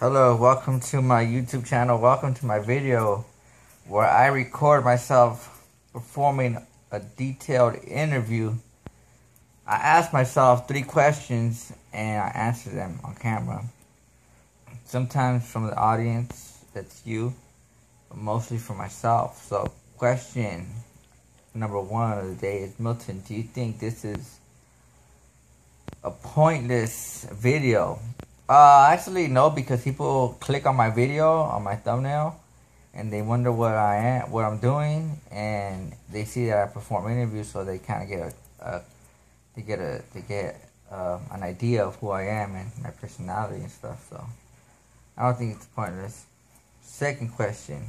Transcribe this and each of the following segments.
Hello, welcome to my YouTube channel. Welcome to my video where I record myself performing a detailed interview. I ask myself three questions and I answer them on camera. Sometimes from the audience, that's you, but mostly for myself. So, question number one of the day is Milton, do you think this is a pointless video? Uh, actually, no, because people click on my video, on my thumbnail, and they wonder what I am, what I'm doing, and they see that I perform interviews, so they kind of get a, a, they get a, they get um, an idea of who I am and my personality and stuff. So, I don't think it's pointless. Second question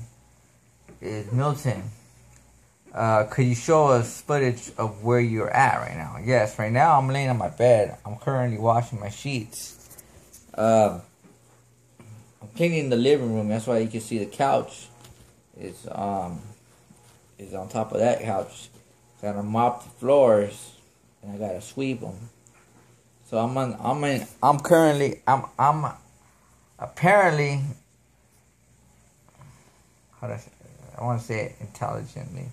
is Milton. Uh, could you show us footage of where you're at right now? Yes, right now I'm laying on my bed. I'm currently washing my sheets. Uh, I'm cleaning the living room. That's why you can see the couch is um is on top of that couch. Gotta mop the floors and I gotta sweep them. So I'm on. I'm in. I'm currently. I'm. I'm apparently. How do I say? I want to say it intelligently.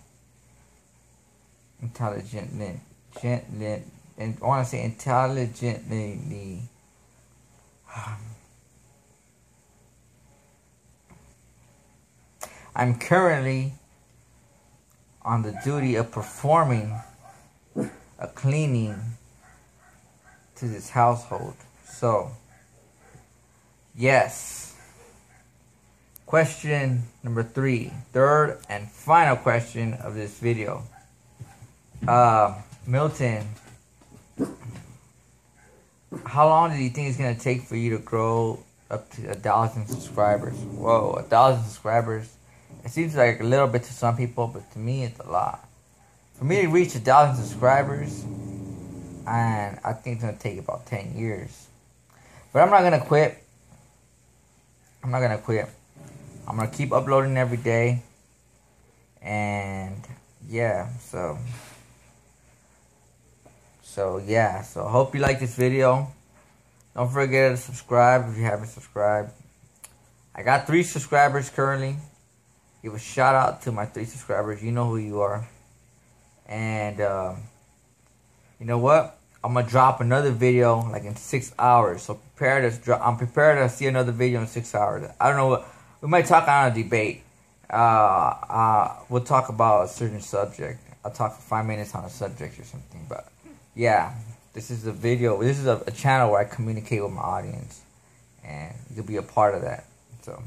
Intelligently, gently, and I want to say intelligently I'm currently on the duty of performing a cleaning to this household. So, yes. Question number three, third and final question of this video. Uh, Milton, how long do you think it's gonna take for you to grow up to a thousand subscribers? Whoa, a thousand subscribers. It seems like a little bit to some people, but to me it's a lot. For me to reach a thousand subscribers, and I think it's gonna take about ten years. But I'm not gonna quit. I'm not gonna quit. I'm gonna keep uploading every day. And yeah, so so yeah, so hope you like this video. Don't forget to subscribe if you haven't subscribed. I got three subscribers currently. Give a shout out to my three subscribers. You know who you are. And um, you know what? I'm gonna drop another video like in six hours. So prepare to drop. I'm prepared to see another video in six hours. I don't know what we might talk on a debate. Uh, uh, we'll talk about a certain subject. I'll talk for five minutes on a subject or something, but yeah, this is a video. This is a, a channel where I communicate with my audience, and you'll be a part of that. So.